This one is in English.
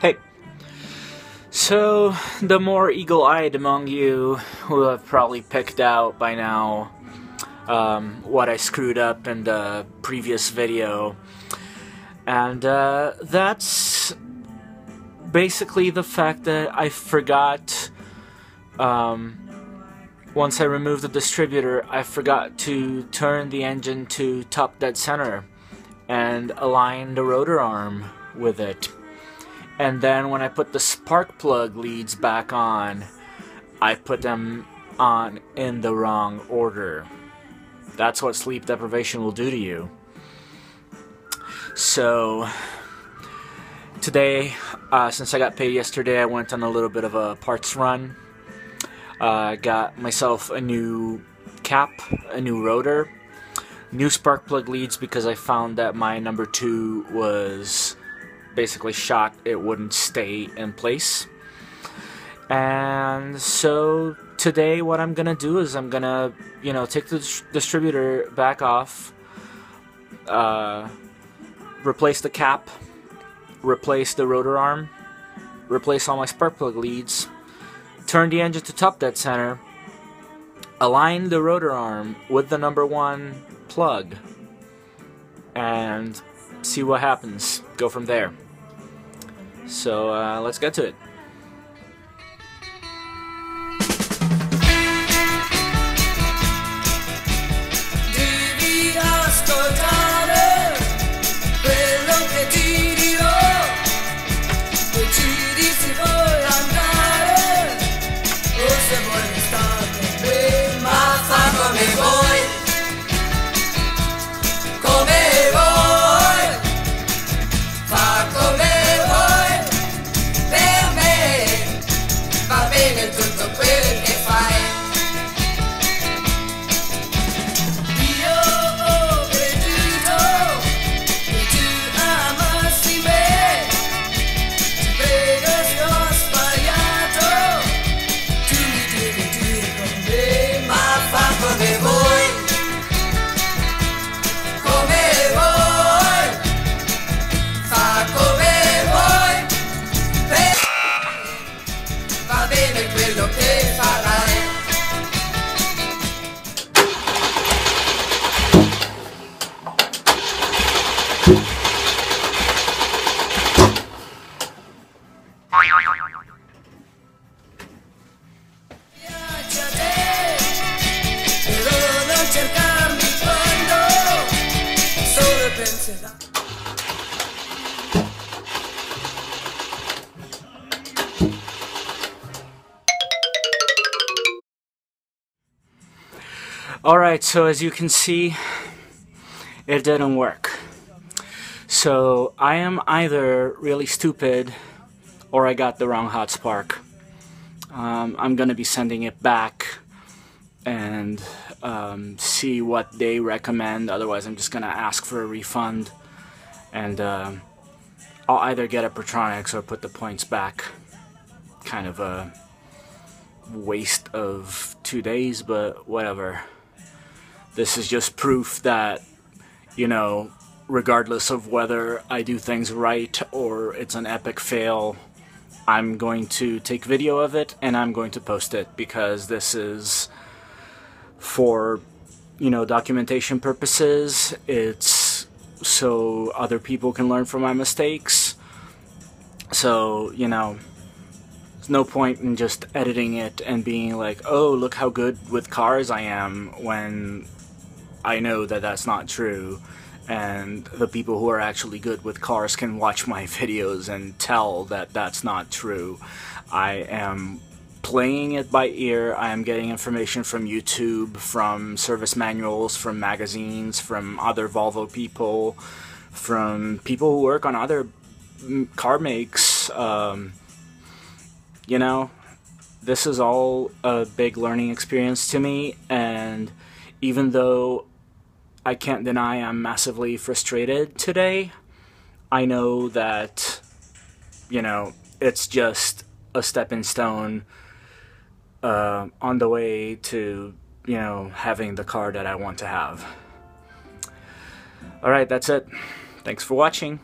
Hey, so the more eagle-eyed among you who have probably picked out by now um, what I screwed up in the previous video, and uh, that's basically the fact that I forgot. Um, once I removed the distributor, I forgot to turn the engine to top dead center and align the rotor arm with it. And then when I put the spark plug leads back on, I put them on in the wrong order. That's what sleep deprivation will do to you. So, today, uh, since I got paid yesterday, I went on a little bit of a parts run uh, got myself a new cap, a new rotor, new spark plug leads because I found that my number two was basically shot. It wouldn't stay in place. And so today what I'm gonna do is I'm gonna, you know, take the distributor back off, uh, replace the cap, replace the rotor arm, replace all my spark plug leads, Turn the engine to top dead center. Align the rotor arm with the number one plug. And see what happens. Go from there. So uh, let's get to it. Alright, so as you can see, it didn't work. So I am either really stupid or I got the wrong hot spark. Um, I'm gonna be sending it back and um, see what they recommend. Otherwise, I'm just gonna ask for a refund and uh, I'll either get a Pertronix or put the points back. Kind of a waste of two days, but whatever. This is just proof that, you know, regardless of whether I do things right or it's an epic fail, I'm going to take video of it and I'm going to post it because this is for, you know, documentation purposes. It's so other people can learn from my mistakes. So, you know, there's no point in just editing it and being like, oh, look how good with cars I am when I know that that's not true and the people who are actually good with cars can watch my videos and tell that that's not true. I am playing it by ear. I am getting information from YouTube, from service manuals, from magazines, from other Volvo people, from people who work on other car makes. Um, you know, this is all a big learning experience to me, and even though I can't deny I'm massively frustrated today. I know that, you know, it's just a stepping stone uh, on the way to, you know, having the car that I want to have. Alright, that's it. Thanks for watching.